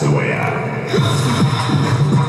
That's the way out.